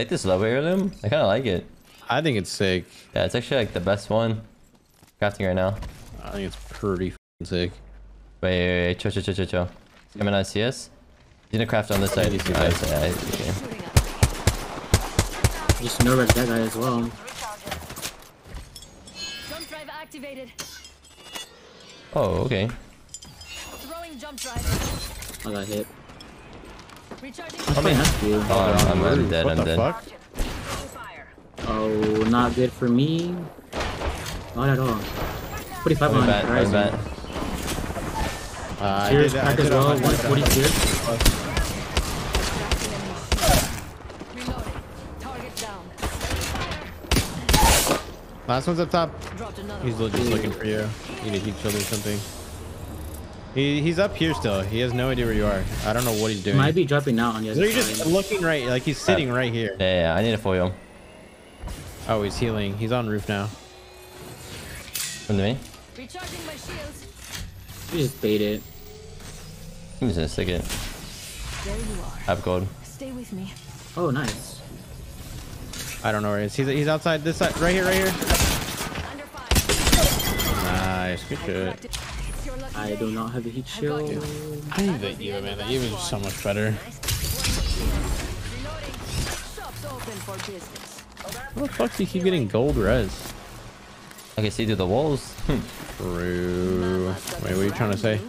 Take this low heirloom. I kind of like it. I think it's sick. Yeah, it's actually like the best one. Crafting right now. I think it's pretty sick. Wait, wait, wait, chill, chill, chill, chill, chill. He's coming on CS. He's gonna craft on this side. he's Oh, nice. yeah, okay. Just nerve wreck that guy as well. Jump drive activated. Oh, okay. Throwing jump drive. I got hit. Recharging. That's probably not you. Oh, I'm, I'm, I'm dead, what I'm the dead. fuck? Oh, not good for me. Not at all. 45 on back, coming Horizon. back. Uh, I Cheers, did- I crack did as well. hundred- 140 cheers. Reloading. Target down. Last one's up top. He's just looking for you. Need a heat shield or something. He, he's up here still. He has no idea where you are. I don't know what he's He doing. might be dropping out on the other Literally just looking right, like he's sitting right here. Yeah, yeah, yeah, I need a foil. Oh, he's healing. He's on roof now. Come to me. Recharging my shields. You just bait it. I'm just gonna stick it. There you are. Have gold. Stay with me. Oh, nice. I don't know where he is. He's, he's outside this side. Right here, right here. Under fire. Nice. Good shit. It's your lucky I do not have a heat shield. I need the Eva, man. The Eva is so much better. Reloading. Shops open for business. How the fuck do you keep getting gold res? I can see through the walls. True. Wait, what are you trying to say?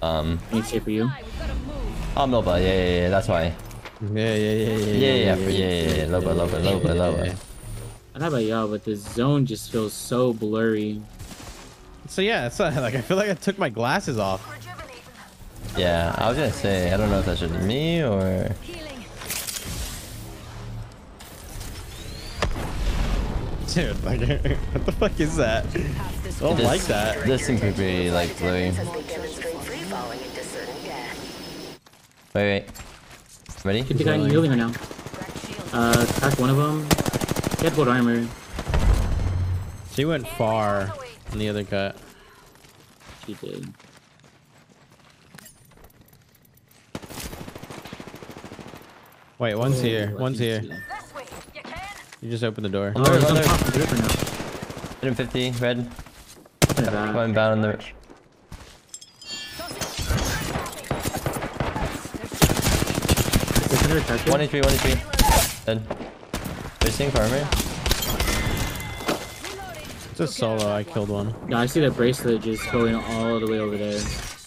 Um, I need to say for you. Hi, we've got to move. oh, Nova. Yeah, yeah, yeah. That's why. Yeah, yeah, yeah, yeah, Yeah, yeah, yeah, yeah, yeah. Loba, Loba, Loba, Loba. I don't know about y'all, but the zone just feels so blurry. So yeah, it's uh, like I feel like I took my glasses off. Yeah, I was gonna say, I don't know if that's just me or. Dude, like, what the fuck is that? Pass I don't This- like that. This seems be like blurry. As they demonstrate into certain gas. Wait, wait. Ready? Keep the guy Healing. healing right now. Uh, crack one of them. Get gold armor. She went far on the other cut. She did. Wait, one's Oh, here. I One's here. see. You just opened the door. Oh, he's on Another- top of the roof right now. 150, red. Look at. Going down on the. It's another cracker. 1 HP, 1 HP. Dead. They're seeing for. It's a solo. I killed one. Yeah, I see the bracelet just going all the way over there.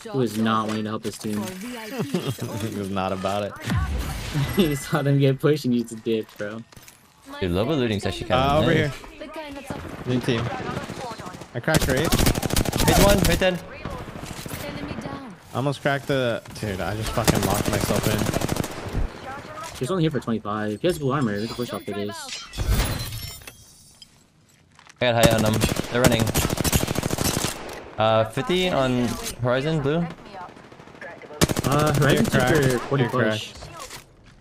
He was not wanting to help his team. For he was not about it. he saw them get pushed and used to dip, bro. Dude, Loba looting's actually kind Uh, of over nice. here. The kind that's up. New team. I cracked her. Hit one, right dead. Enemy. Almost cracked the. Dude, I just fucking locked myself in. He's only here for 25. He has blue armor. We can push off Jump for drive this. out. I got high on them. They're running. Uh, 50 on Horizon, blue. Uh, Horizon Here, 40 Here, push.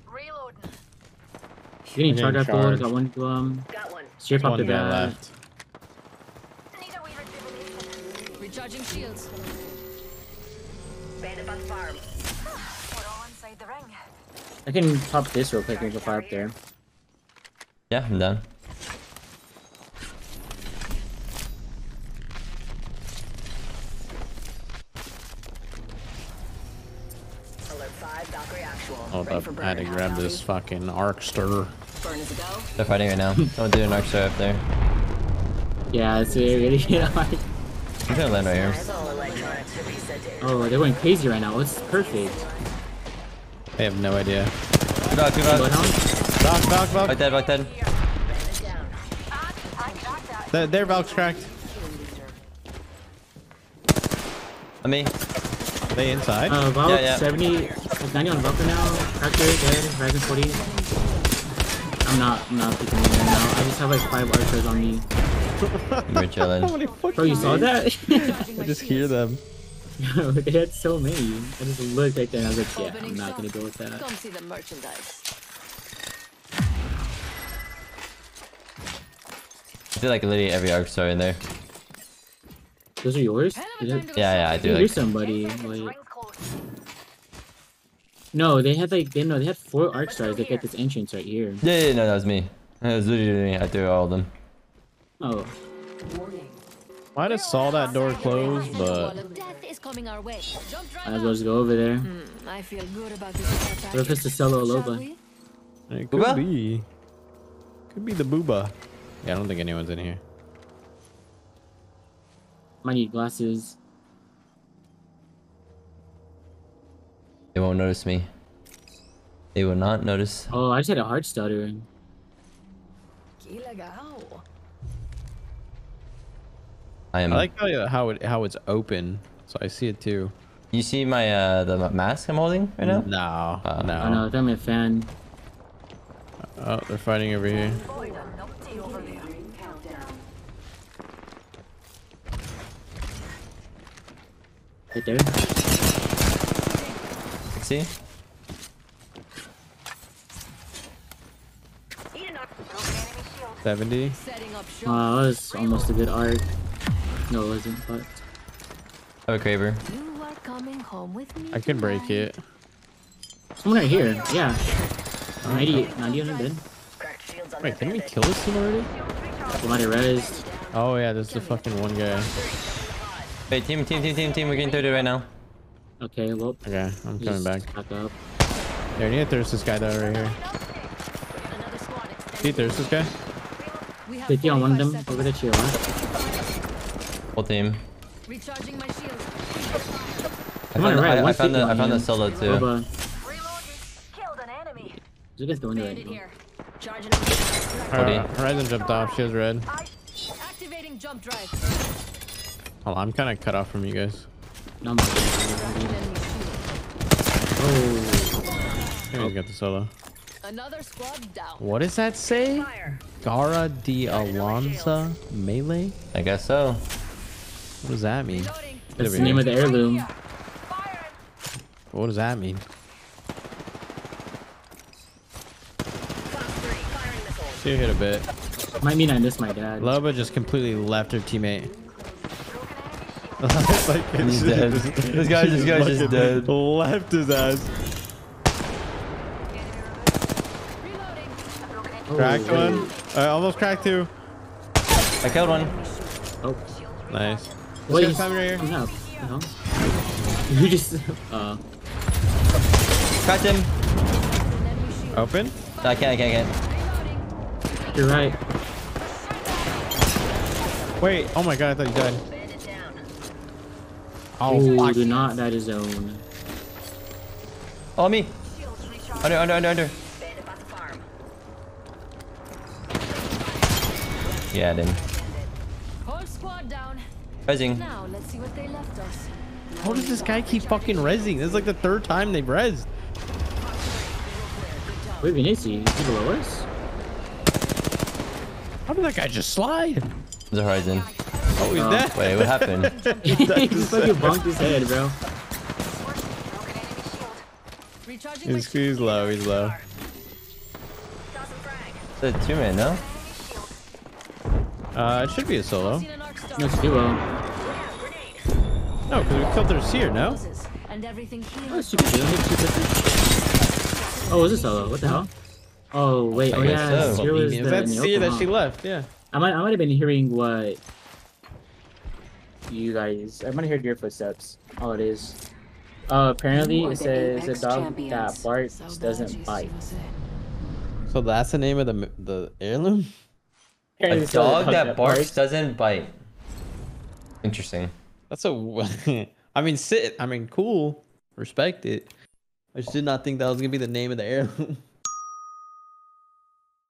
You're getting You're charged up Got one to um. Got one. Straight pop the guy left. Need a wee rejuvenation. Recharging shields. Bandit on farm. We're all inside the ring. I can pop this real quick and go fire up there. Yeah, I'm done. Hold Ready up. I had to grab this fucking arc star. Burn is a go. They're fighting right now. Don't do an arc star up there. Yeah, it's really hard. I'm gonna land right here. As all electronics should be set to Oh, they're going crazy right now. It's perfect. I have no idea. Good dog, good dog. Bloodhound? Valk, Valk, Valk. Right dead, right dead. Bandit down. Their, their Valk's cracked. On me. They inside? Uh, Valk Yeah, yeah. 70, like 90 on Valkyrie now. Cracker, dead. Horizon 40. I'm not, I'm not picking him right now. I just have like five archers on me. We're chilling. How Bro, you saw that? I just hear them. they had so many. I just looked right there and I was like, yeah, I'm not gonna go with that. Come see the merchandise. I feel like literally every arc star in there. Those are yours? Is it- Yeah, yeah, I do You're like. somebody. Like, Ring close. No, they had like they no, they had four arc stars like at this entrance right here. Yeah, yeah, no, that was me. That was literally me. I threw all of them. Oh, Might have saw that door close, but I death is coming our way. Jump right might as well just go over there. Hmm, I feel good about this attack. What if it's the solo Shall Loba? it could Booba? be. Could be the booba. Yeah, I don't think anyone's in here. Might need glasses. They won't notice me. They will not notice. Oh, I just had a heart stutter. I am. I like how how it how it's open, so I see it too. you see my uh the mask I'm holding right now? No, Uh, no. I know, I'm a fan. Oh, they're fighting over here. Right there. See? Seventy. Setting up shop. Oh, that was almost a good arc. No, it wasn't, but oh, I have a Kraber. You are coming home with me. I can break it. someone right here. Yeah. 90, 90 on dead. Cracked Wait, that didn't we kill this team already? They might have rezzed. Oh yeah, there's the fucking one guy. Hey, team, team, team, team, team. We're getting 30 right now. Okay, well. Okay, I'm coming back. Back up. There, yeah, there's this guy though right here. Another squad extended. See, there's this guy. We have 50 on one of them over there to your left. Whole team. Recharging my shield. I Come on, found, the, right, I, I found the, I on found the him. solo too. Boba. Killed an enemy. Just against the window right Bandit now. here. Charging. up. Uh, Horizon jumped off. She has red. Activating jump drive. Hold on, I'm kind of cut off from you guys. No, I'm not. Tracking enemy shield. Oh. Maybe he's got the solo. Another squad down. What does that say? Garra de Alanza melee? I guess so. What does that mean? Loading. That's the name of the heirloom. What does that mean? Fox 3. She hit a bit. Might mean I missed my dad. Loba just completely left her teammate. It's like He's dead. This guy, this guy's just dead. Left his ass. Reloading. Oh, Cracked wait. one. Uh, almost cracked two. I killed one. Oh. Nice. Wait, guy's he's coming right here. coming up. You just. Uh. Cracked him. Open. No, I can't, I can't, I can't. You're right. Wait. Oh my god, I thought you died. Bandit down. Oh, Oh, do not die to zone. Oh, me. Under, under, under, under. Bandit bought the farm. Yeah, I didn't. Whole squad down. Rising. Now let's see what they left us. How does this guy keep fucking rezzing? This is like the third time they've rezzed. Wait, Vinicius, is he below us? How did that guy just slide? The horizon. Oh, he's Oh. dead. Wait, what happened? he fucking bonked his head, bro. Recharging my He's, he's low. He's low. Toss and frag. the two man, no? Uh, it should be a solo. Seen an arc. No, it's duo. No, because we killed their seer, no? Roses, And Oh, heals. super chill. Hit two fifty. Oh, was it solo? What the hell? Oh wait, I oh yeah, so. was Is the that seer that she left? Yeah. I might, I might have been hearing what you guys. I might have heard your footsteps. All it is. Uh, apparently it says a dog champions. that barks doesn't bite. So that's the name of the the heirloom. Apparently A it says a dog that barks doesn't bite. Interesting. That's a. I mean, sit. I mean, cool. Respect it. I just did not think that was gonna be the name of the heirloom.